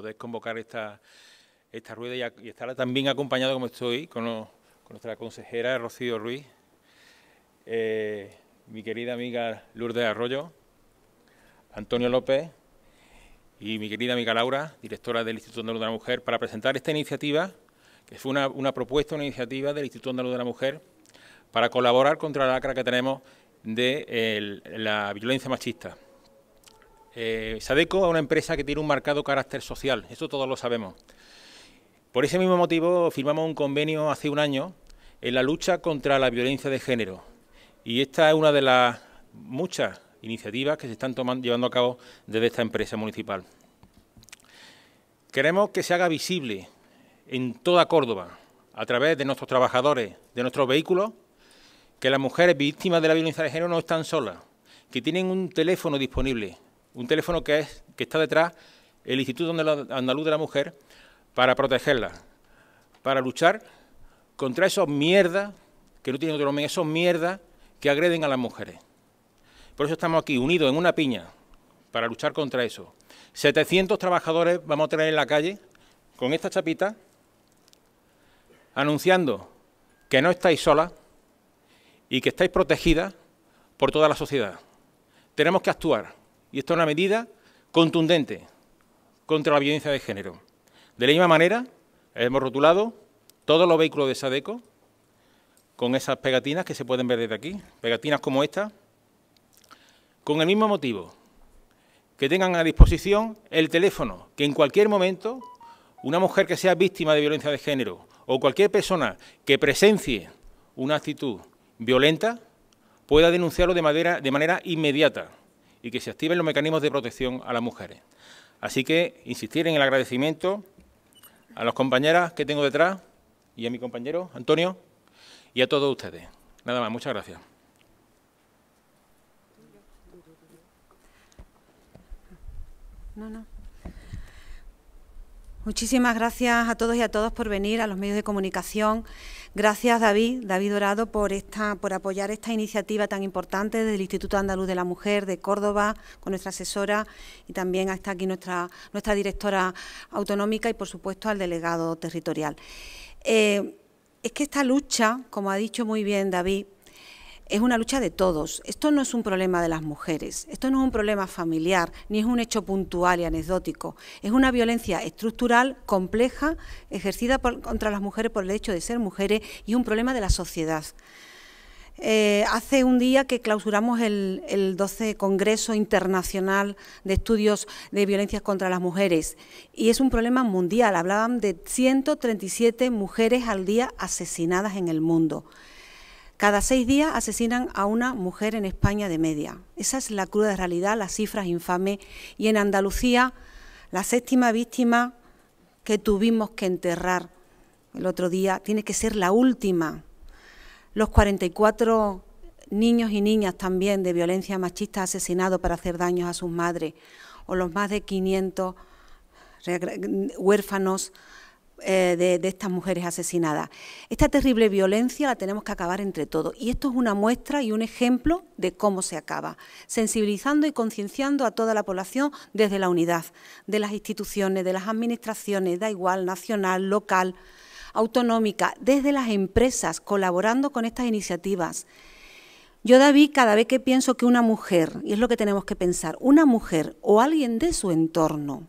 poder convocar esta, esta rueda y, estar también acompañado como estoy con, nuestra consejera Rocío Ruiz, eh, mi querida amiga Lourdes Arroyo, Antonio López y mi querida amiga Laura, directora del Instituto Andaluz de la Mujer, para presentar esta iniciativa, que fue una, propuesta, una iniciativa del Instituto Andaluz de la Mujer, para colaborar contra la lacra que tenemos de la violencia machista. Eh, Sadeco es una empresa que tiene un marcado carácter social, eso todos lo sabemos. Por ese mismo motivo firmamos un convenio hace un año en la lucha contra la violencia de género. Y esta es una de las muchas iniciativas que se están llevando a cabo desde esta empresa municipal. Queremos que se haga visible en toda Córdoba, a través de nuestros trabajadores, de nuestros vehículos, que las mujeres víctimas de la violencia de género no están solas, que tienen un teléfono disponible, un teléfono que, es, que está detrás el Instituto Andaluz de la Mujer para protegerlas, para luchar contra esos mierdas que no tienen otro nombre, esos mierdas que agreden a las mujeres. Por eso estamos aquí unidos en una piña para luchar contra eso. 700 trabajadores vamos a tener en la calle con esta chapita anunciando que no estáis solas y que estáis protegidas por toda la sociedad. Tenemos que actuar y esto es una medida contundente contra la violencia de género. De la misma manera, hemos rotulado todos los vehículos de Sadeco con esas pegatinas que se pueden ver desde aquí, pegatinas como esta, con el mismo motivo, que tengan a disposición el teléfono, que en cualquier momento una mujer que sea víctima de violencia de género o cualquier persona que presencie una actitud violenta pueda denunciarlo de manera, de manera inmediata y que se activen los mecanismos de protección a las mujeres. Así que insistir en el agradecimiento a las compañeras que tengo detrás y a mi compañero Antonio y a todos ustedes. Nada más, muchas gracias. Muchísimas gracias a todos y a todas por venir a los medios de comunicación. Gracias, David, David Dorado, por, esta, por apoyar esta iniciativa tan importante del Instituto Andaluz de la Mujer de Córdoba, con nuestra asesora y también está aquí nuestra, nuestra directora autonómica y, por supuesto, al delegado territorial. Eh, es que esta lucha, como ha dicho muy bien David, es una lucha de todos. Esto no es un problema de las mujeres, esto no es un problema familiar, ni es un hecho puntual y anecdótico. Es una violencia estructural, compleja, ejercida contra las mujeres por el hecho de ser mujeres y un problema de la sociedad. Eh, hace un día que clausuramos el, el 12 Congreso Internacional de Estudios de Violencias contra las Mujeres y es un problema mundial. Hablaban de 137 mujeres al día asesinadas en el mundo. Cada seis días asesinan a una mujer en España de media. Esa es la cruda realidad, las cifras infames. Y en Andalucía, la séptima víctima que tuvimos que enterrar el otro día tiene que ser la última. Los 44 niños y niñas también de violencia machista asesinados para hacer daños a sus madres, o los más de 500 huérfanos eh, de, estas mujeres asesinadas. Esta terrible violencia la tenemos que acabar entre todos y esto es una muestra y un ejemplo de cómo se acaba, sensibilizando y concienciando a toda la población desde la unidad de las instituciones, de las administraciones, da igual, nacional, local, autonómica, desde las empresas, colaborando con estas iniciativas. Yo, David, cada vez que pienso que una mujer, y es lo que tenemos que pensar, una mujer o alguien de su entorno,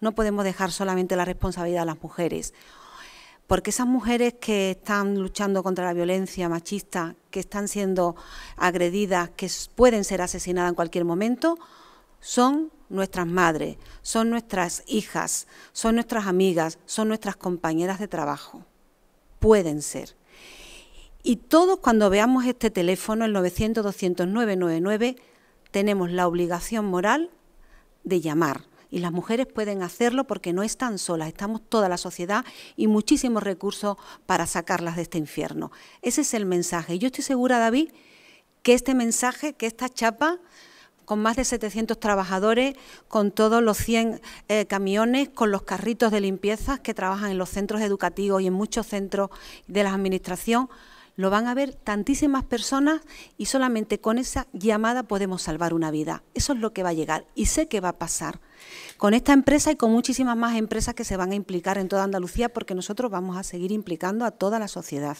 no podemos dejar solamente la responsabilidad a las mujeres, porque esas mujeres que están luchando contra la violencia machista, que están siendo agredidas, que pueden ser asesinadas en cualquier momento, son nuestras madres, son nuestras hijas, son nuestras amigas, son nuestras compañeras de trabajo. Pueden ser. Y todos cuando veamos este teléfono, el 900-200-999, tenemos la obligación moral de llamar y las mujeres pueden hacerlo porque no están solas, estamos toda la sociedad y muchísimos recursos para sacarlas de este infierno. Ese es el mensaje. Yo estoy segura, David, que este mensaje, que esta chapa, con más de 700 trabajadores, con todos los 100 eh, camiones, con los carritos de limpieza que trabajan en los centros educativos y en muchos centros de la Administración, Lo van a ver tantísimas personas y solamente con esa llamada podemos salvar una vida. Eso es lo que va a llegar y sé que va a pasar con esta empresa y con muchísimas más empresas que se van a implicar en toda Andalucía porque nosotros vamos a seguir implicando a toda la sociedad.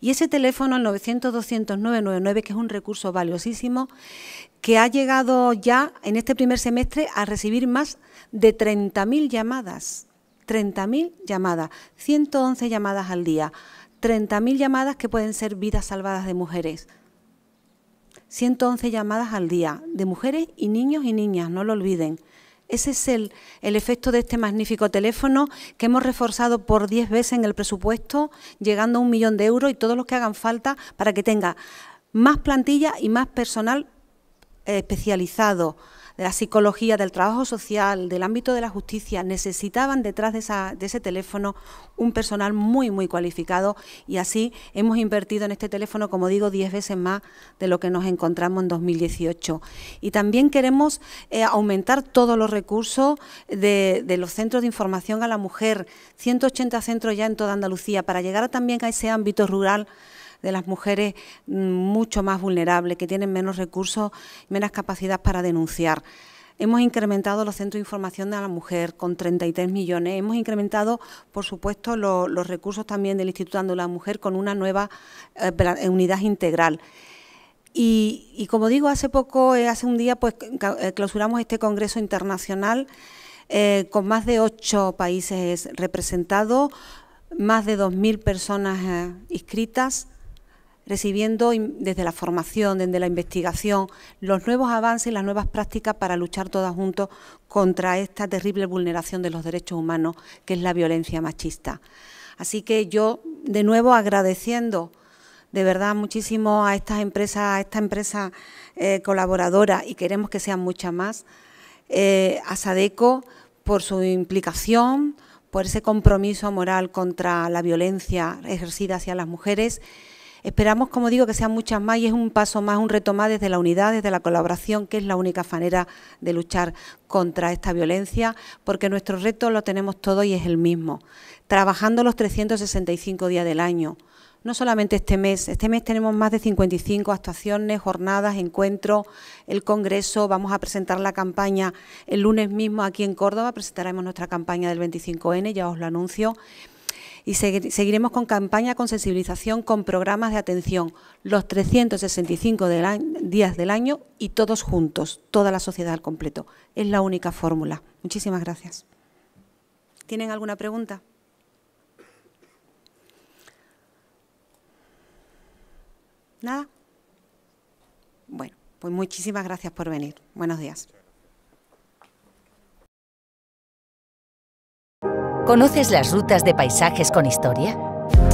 Y ese teléfono, el 900-200-999, que es un recurso valiosísimo, que ha llegado ya en este primer semestre a recibir más de 30.000 llamadas. 30.000 llamadas, 111 llamadas al día, 30.000 llamadas que pueden ser vidas salvadas de mujeres. 111 llamadas al día de mujeres y niños y niñas, no lo olviden. Ese es el, el, efecto de este magnífico teléfono que hemos reforzado por 10 veces en el presupuesto, llegando a un millón de euros y todos los que hagan falta para que tenga más plantilla y más personal eh, especializado de la psicología, del trabajo social, del ámbito de la justicia, necesitaban detrás de, ese teléfono un personal muy, muy cualificado y así hemos invertido en este teléfono, como digo, diez veces más de lo que nos encontramos en 2018. Y también queremos eh, aumentar todos los recursos de, los centros de información a la mujer, 180 centros ya en toda Andalucía, para llegar también a ese ámbito rural de las mujeres mm, mucho más vulnerables, que tienen menos recursos, menos capacidad para denunciar. Hemos incrementado los centros de información de la mujer con 33 millones. Hemos incrementado, por supuesto, los recursos también del Instituto de la Mujer con una nueva eh, unidad integral. Y, como digo, hace poco, eh, hace un día, pues eh, clausuramos este Congreso Internacional con más de ocho países representados, más de 2.000 personas inscritas, recibiendo desde la formación, desde la investigación, los nuevos avances y las nuevas prácticas para luchar todas juntos contra esta terrible vulneración de los derechos humanos que es la violencia machista. Así que yo, de nuevo, agradeciendo de verdad muchísimo a estas empresas, a esta empresa eh, colaboradora y queremos que sean muchas más, eh, a Sadeco por su implicación, por ese compromiso moral contra la violencia ejercida hacia las mujeres Esperamos, como digo, que sean muchas más y es un paso más, un reto más desde la unidad, desde la colaboración, que es la única manera de luchar contra esta violencia, porque nuestro reto lo tenemos todos y es el mismo, trabajando los 365 días del año. No solamente este mes, este mes tenemos más de 55 actuaciones, jornadas, encuentros, el Congreso, vamos a presentar la campaña el lunes mismo aquí en Córdoba, presentaremos nuestra campaña del 25N, ya os lo anuncio, y seguiremos con campaña con sensibilización, con programas de atención, los 365 días del año y todos juntos, toda la sociedad al completo. Es la única fórmula. Muchísimas gracias. ¿Tienen alguna pregunta? ¿Nada? Bueno, pues muchísimas gracias por venir. Buenos días. ¿Conoces las rutas de paisajes con historia?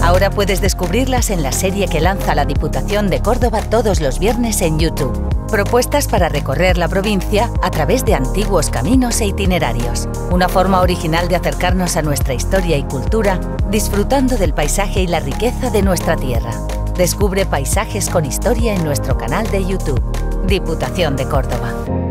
Ahora puedes descubrirlas en la serie que lanza la Diputación de Córdoba todos los viernes en YouTube. Propuestas para recorrer la provincia a través de antiguos caminos e itinerarios. Una forma original de acercarnos a nuestra historia y cultura, disfrutando del paisaje y la riqueza de nuestra tierra. Descubre paisajes con historia en nuestro canal de YouTube. Diputación de Córdoba.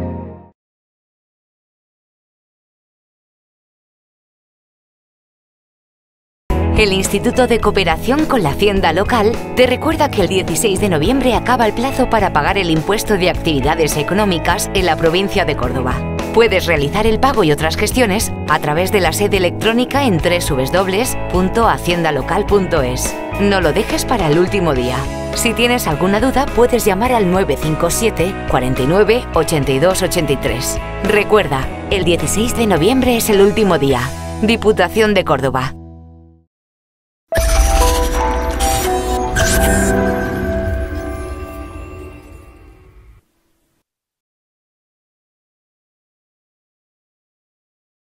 El Instituto de Cooperación con la Hacienda Local te recuerda que el 16 de noviembre acaba el plazo para pagar el impuesto de actividades económicas en la provincia de Córdoba. Puedes realizar el pago y otras gestiones a través de la sede electrónica en www.haciendalocal.es. No lo dejes para el último día. Si tienes alguna duda, puedes llamar al 957 49 82 83. Recuerda, el 16 de noviembre es el último día. Diputación de Córdoba.